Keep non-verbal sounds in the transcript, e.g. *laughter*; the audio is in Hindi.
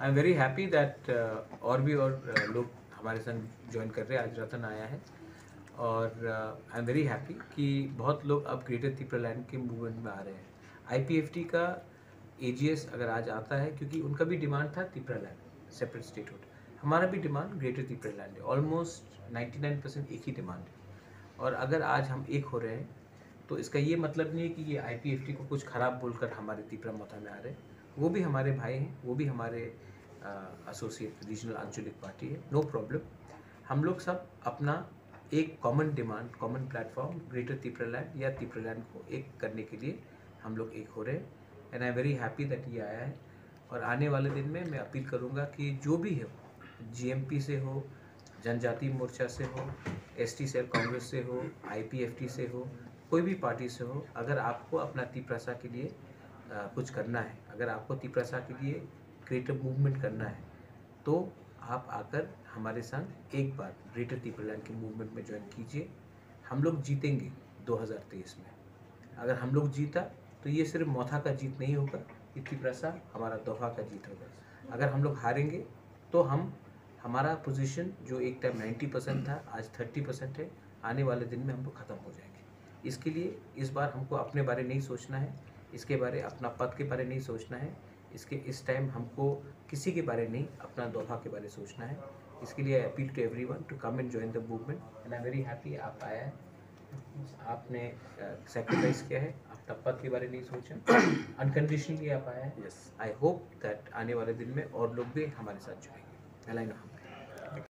I am very happy that और भी और uh, लोग हमारे संग ज्वाइन कर रहे हैं। आज रतन आया है। और आई एम वेरी हैप्पी कि बहुत लोग अब ग्रेटर त्रिपुरालैंड के मूवमेंट में आ रहे हैं। आईपीएफटी का एजीएस अगर आज आता है क्योंकि उनका भी डिमांड था त्रिपुरालैंड सेपरेट स्टेटहुड हमारा भी डिमांड ग्रेटर त्रिपुरालैंड है। ऑलमोस्ट 99 परसेंट एक ही डिमांड है। और अगर आज हम एक हो रहे हैं तो इसका ये मतलब नहीं है कि ये आईपीएफटी को कुछ ख़राब बोलकर हमारे त्रिपुरा माथा में आ रहे हैं। वो भी हमारे भाई हैं, वो भी हमारे एसोसिएट रीजनल आंचलिक पार्टी है नो प्रॉब्लम हम लोग सब अपना एक common demand common platform greater Tripuraland या त्रिपुरालैंड को एक करने के लिए हम लोग एक हो रहे हैं. And I am very happy that ये आया है. और आने वाले दिन में मैं अपील करूँगा कि जो भी हो जीएमपी से हो, जनजाति मोर्चा से हो एसटी सेल कांग्रेस से हो आईपीएफटी से हो, कोई भी पार्टी से हो, अगर आपको अपना तिप्रसा के लिए कुछ करना है। अगर आपको तिप्रसा के लिए क्रिएटिव मूवमेंट करना है तो आप आकर हमारे संग एक बार ग्रेटर त्रिपुरालैंड के मूवमेंट में ज्वाइन कीजिए। हम लोग जीतेंगे 2023 में। अगर हम लोग जीता तो ये सिर्फ़ मौथा का जीत नहीं होगा, ये त्रिपुरासा हमारा दोहा का जीत होगा। अगर हम लोग हारेंगे तो हम, हमारा पोजीशन जो एक टाइम 90 परसेंट था, आज 30 परसेंट है। आने वाले दिन में हम लोग ख़त्म हो जाएँगे। इसके लिए इस बार हमको अपने बारे नहीं सोचना है। इसके बारे अपना पद के बारे नहीं सोचना है। इसके इस टाइम हमको किसी के बारे नहीं अपना दोहा के बारे सोचना है। इसके लिए I appeal to everyone to come and join the movement and I very happy आप आया है। आपने सेक्रीफाइस किया है। अपना पद के बारे नहीं सोचा। अनकंडीशनली *coughs* आप आया है। यस आई होप दैट आने वाले दिन में और लोग भी हमारे साथ जुड़ेंगे। एलाइन